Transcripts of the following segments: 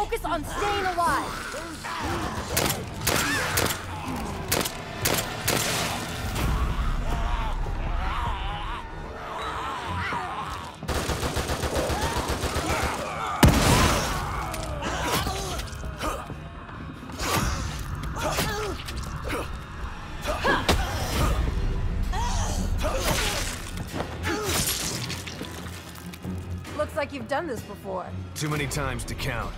Focus on staying alive. Looks like you've done this before. Too many times to count.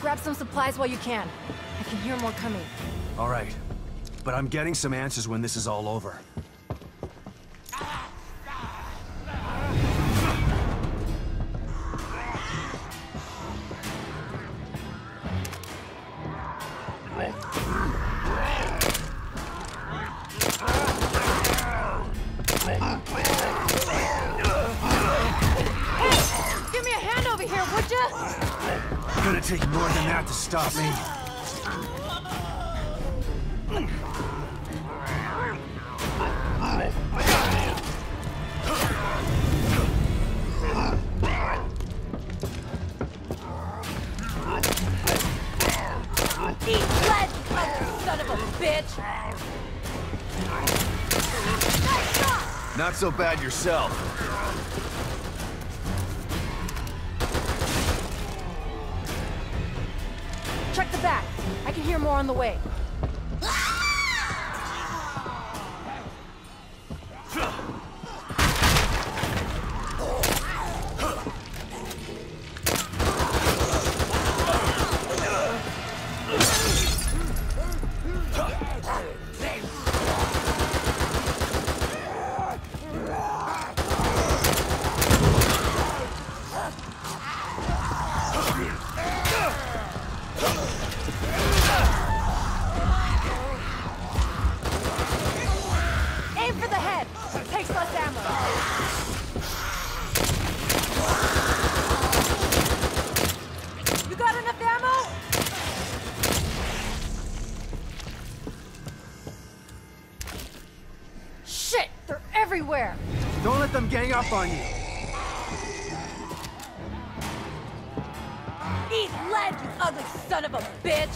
Grab some supplies while you can. I can hear more coming. All right. But I'm getting some answers when this is all over. Gonna take more than that to stop me. Eat lead, son of a bitch! Not so bad yourself. The back. I can hear more on the way. Everywhere! Don't let them gang up on you. Eat lead, you ugly son of a bitch!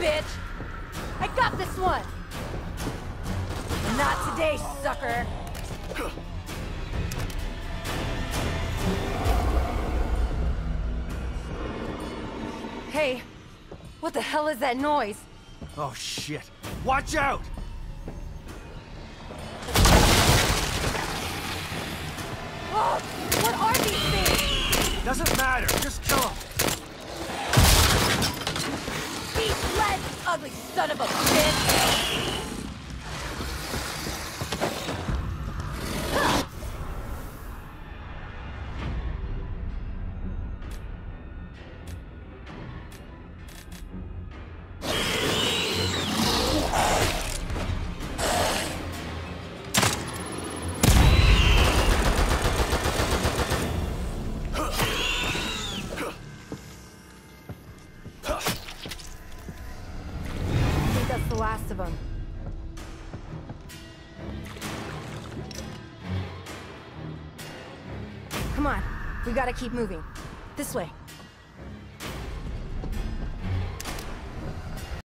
Bitch! I got this one! Not today, sucker! Hey, what the hell is that noise? Oh shit. Watch out! Oh, what are these things? Doesn't matter. Just kill them. Ugly son of a bitch! Last of them. Come on, we gotta keep moving. This way.